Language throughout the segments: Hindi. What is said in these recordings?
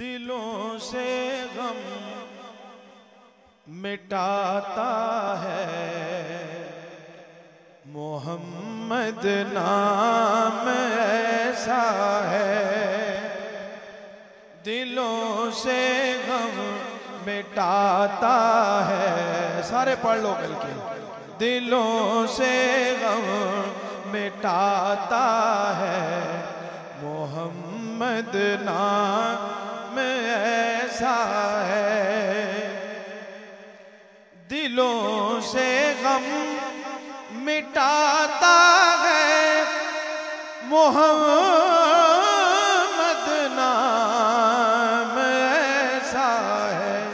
दिलों से गम मिटाता है। मोहम्मद नाम ऐसा है। दिलों से गम मिटाता है। सारे पढ़ लो कल के। दिलों से गम मिटाता है। मोहम्मद नाम ऐसा है। दिलों से गम मिटाता है। मोहम्मद नाम ऐसा है।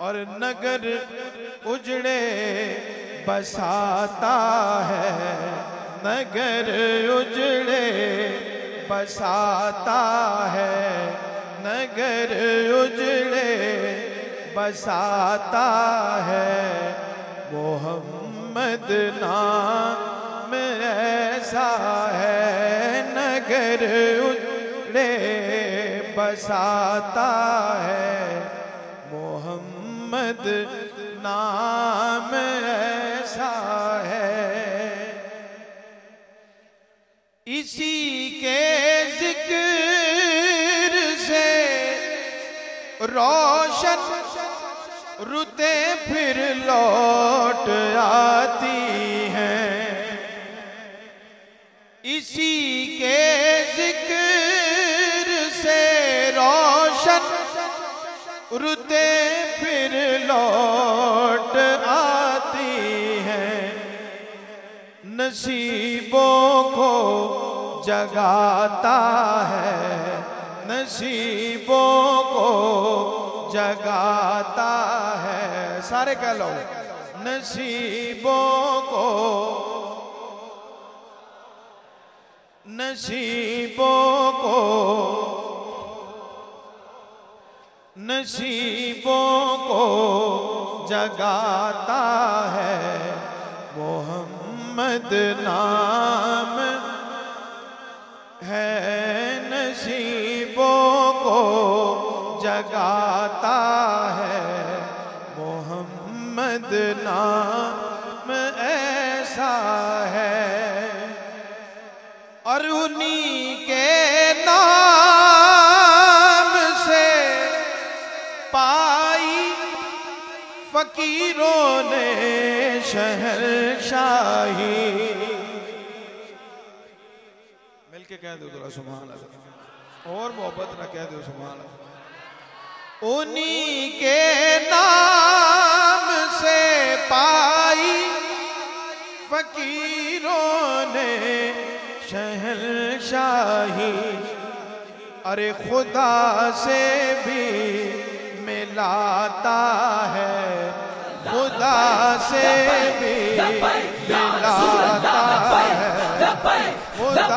और नगर उजड़े बसाता है। नगर उजड़े बसाता है। नगर उजड़े बसाता है। मोहम्मद नाम ऐसा है, नगर उजड़े बसाता है। मोहम्मद नाम ऐसा है। इसी के रोशन, रुते फिर लौट आती हैं। इसी के ज़िक्र से रोशन, रुते फिर लौट आती हैं। नसीबों को जगाता है। नसीबों को जगाता है। सारे कह लो। नसीबों को नसीबों को नसीबों को जगाता है। मोहम्मद नाम फकीरों ने शहर शाही। मिलके कह दो सुभान अल्लाह। और मोहब्बत ना कह दो अल्लाह। उन्हीं के नाम से पाई फकीरों ने शहर शाही। अरे खुदा से भी मिलाता है खुदा से भी मिलाता है खुदा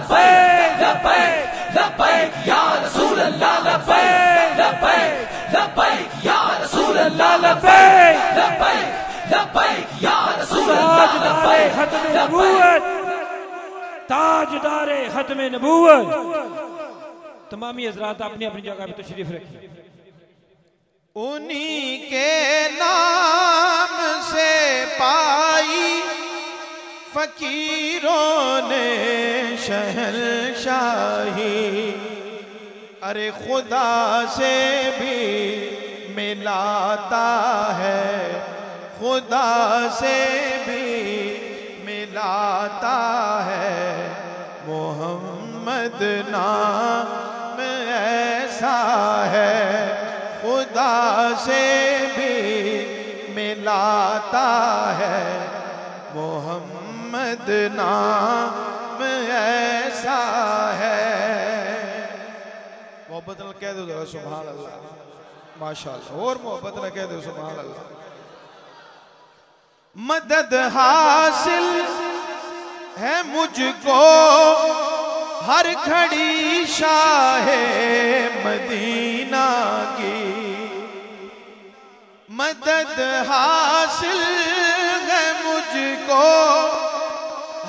अल्लाह लब्बैक लब्बैक लब्बैक या रसूल अल्लाह लब्बैक लब्बैक लब्बैक या रसूल अल्लाह लब्बैक लब्बैक लब्बैक या रसूल अल्लाह ताजदारे खत्म नबूवत ताजदारे खत्म नबूवत। तमामी हजरात अपनी अपनी जगह पे तशरीफ़ रखिए उन्हीं के नाम फकीरों ने शहर शाही अरे खुदा से भी मिलाता है। खुदा से भी मिलाता है। मोहम्मद नाम ऐसा है। खुदा से भी मिलाता है। मोहम्मद नाम ऐसा है। मोहब्बत न कह दो जरा सुभान अल्लाह माशाल्लाह, और मोहब्बत न कह दो सुभान अल्लाह मदद हासिल है मुझको, हर घड़ी शाह मदीना की। मदद हासिल है मुझको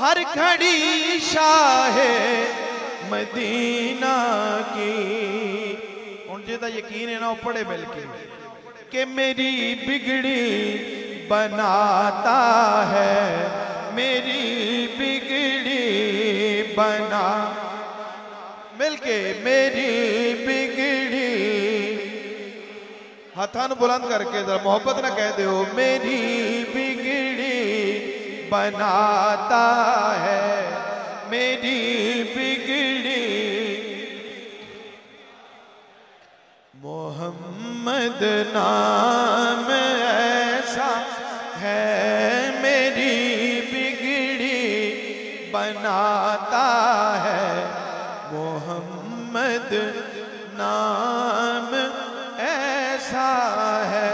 हर घड़ी शाह मदीना की। हूँ जो यकीन है ना, वो पढ़े बल्कि। के मेरी बिगड़ी बनाता है, मेरी बिगड़ी बना। मिलके मेरी बिगड़ी। हथान बुलंद करके जरा मोहब्बत ना कह दो मेरी बनाता है। मेरी बिगड़ी मोहम्मद नाम ऐसा है। मेरी बिगड़ी बनाता है। मोहम्मद नाम ऐसा है।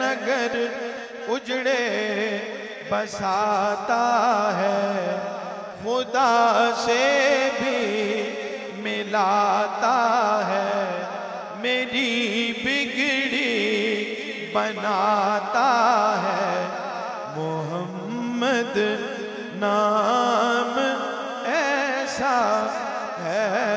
नगर उजड़े बसाता है, खुदा से भी मिलाता है, मेरी बिगड़ी बनाता है, मोहम्मद नाम ऐसा है।